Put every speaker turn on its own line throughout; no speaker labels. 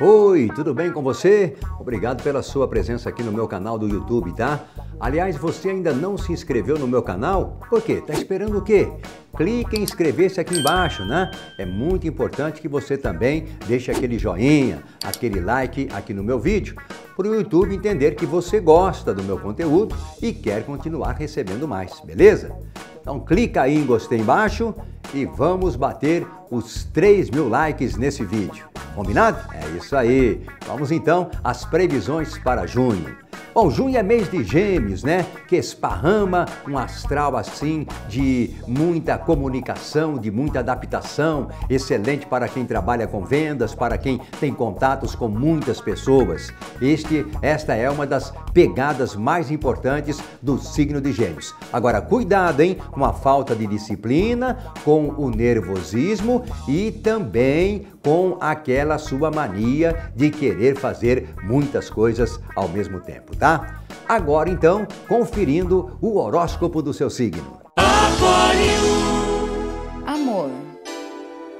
Oi, tudo bem com você? Obrigado pela sua presença aqui no meu canal do YouTube, tá? Aliás, você ainda não se inscreveu no meu canal? Por quê? Tá esperando o quê? Clique em inscrever-se aqui embaixo, né? É muito importante que você também deixe aquele joinha, aquele like aqui no meu vídeo, para o YouTube entender que você gosta do meu conteúdo e quer continuar recebendo mais, beleza? Então clica aí em gostei embaixo e vamos bater os 3 mil likes nesse vídeo. Combinado? É isso aí. Vamos então às previsões para junho. Bom, junho é mês de gêmeos, né? Que esparrama um astral assim de muita comunicação, de muita adaptação, excelente para quem trabalha com vendas, para quem tem contatos com muitas pessoas. Este, esta é uma das pegadas mais importantes do signo de gêmeos. Agora, cuidado, hein? Com a falta de disciplina, com o nervosismo e também com aquela sua mania de querer fazer muitas coisas ao mesmo tempo, tá? Agora então, conferindo o horóscopo do seu signo.
Aquário. Amor.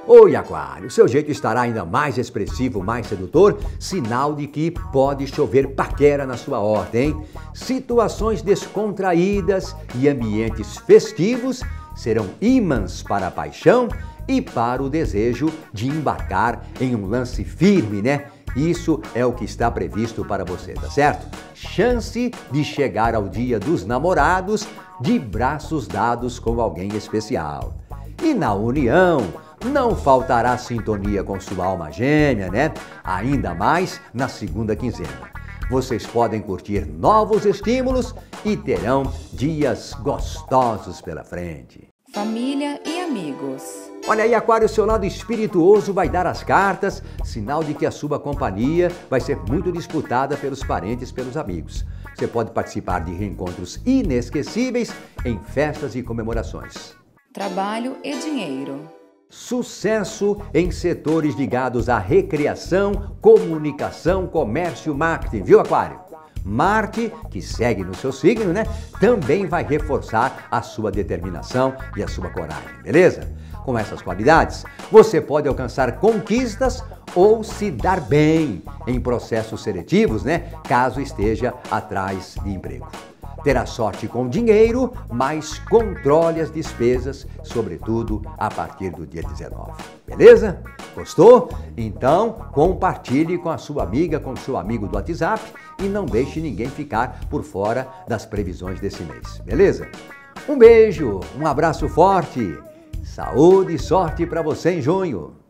Oi, Aquário, seu jeito estará ainda mais expressivo, mais sedutor, sinal de que pode chover paquera na sua horta, hein? Situações descontraídas e ambientes festivos serão ímãs para a paixão e para o desejo de embarcar em um lance firme, né? Isso é o que está previsto para você, tá certo? Chance de chegar ao dia dos namorados de braços dados com alguém especial. E na união, não faltará sintonia com sua alma gêmea, né? Ainda mais na segunda quinzena. Vocês podem curtir novos estímulos e terão dias gostosos pela frente.
Família e amigos.
Olha aí, Aquário, seu lado espirituoso vai dar as cartas, sinal de que a sua companhia vai ser muito disputada pelos parentes, pelos amigos. Você pode participar de reencontros inesquecíveis em festas e comemorações.
Trabalho e dinheiro.
Sucesso em setores ligados à recreação, comunicação, comércio, marketing, viu, Aquário? Marte, que segue no seu signo, né? Também vai reforçar a sua determinação e a sua coragem, beleza? Com essas qualidades, você pode alcançar conquistas ou se dar bem em processos seletivos, né? Caso esteja atrás de emprego. Terá sorte com dinheiro, mas controle as despesas, sobretudo a partir do dia 19. Beleza? Gostou? Então compartilhe com a sua amiga, com o seu amigo do WhatsApp e não deixe ninguém ficar por fora das previsões desse mês. Beleza? Um beijo, um abraço forte, saúde e sorte para você em junho.